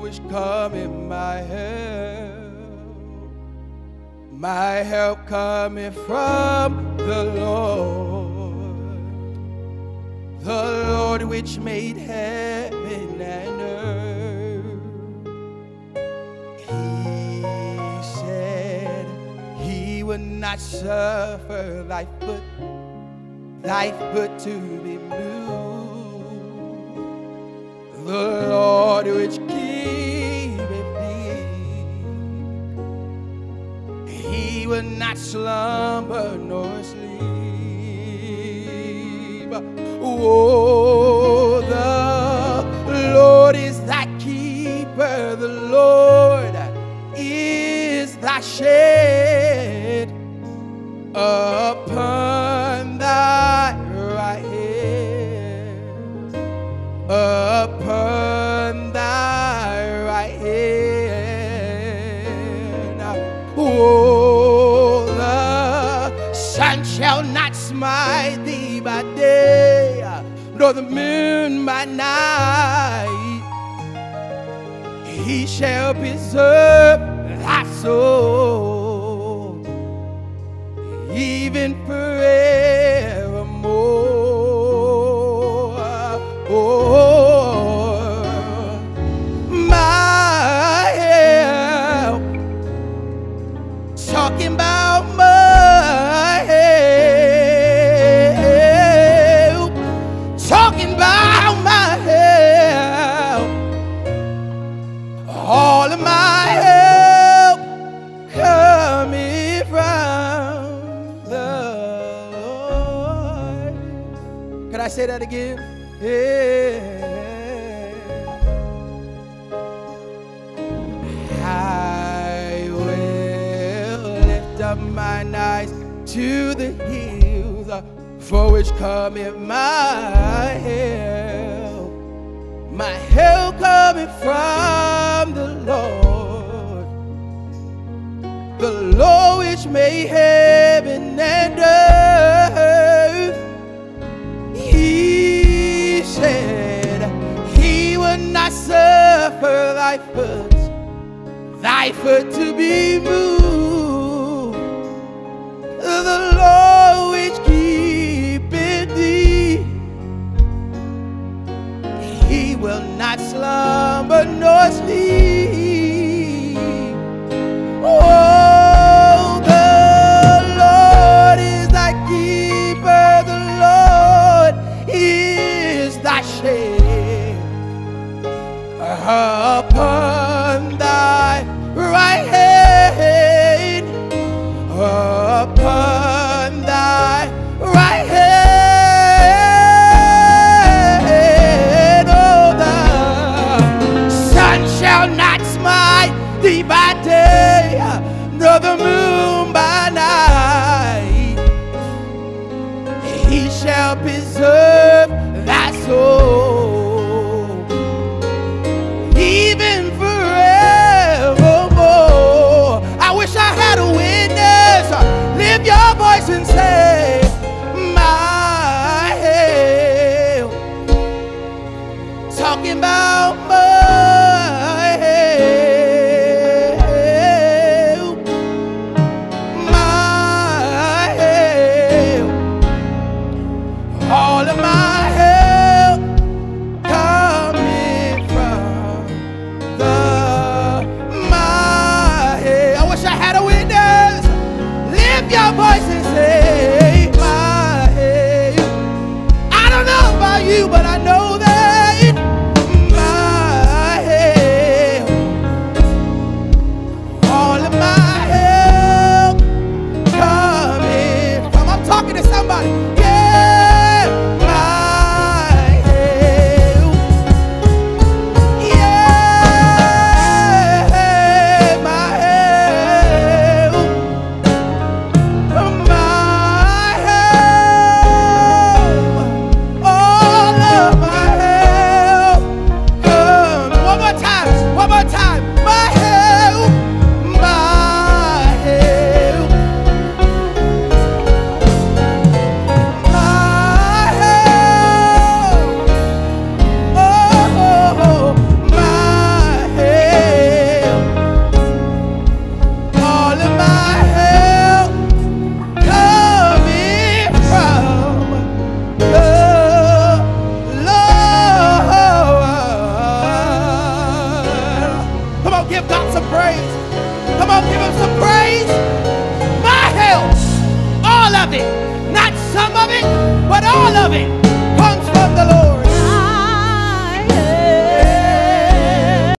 for come in my help. My help coming from the Lord, the Lord which made heaven and earth. He said he would not suffer thy foot, thy foot to be moved. The Lord which not slumber nor sleep. Oh, the Lord is thy keeper, the Lord is thy shade upon thy right hand, upon smite thee by day, nor the moon by night. He shall preserve thy soul about my help, all of my help coming from the Lord. Can I say that again? Yeah. I will lift up mine eyes to the hills, for which cometh my help. My help cometh from the Lord, the Lord which made heaven and earth. He said he would not suffer thy foot, thy foot to be moved. Upon of it, but all of it comes from the Lord.